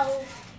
Ciao.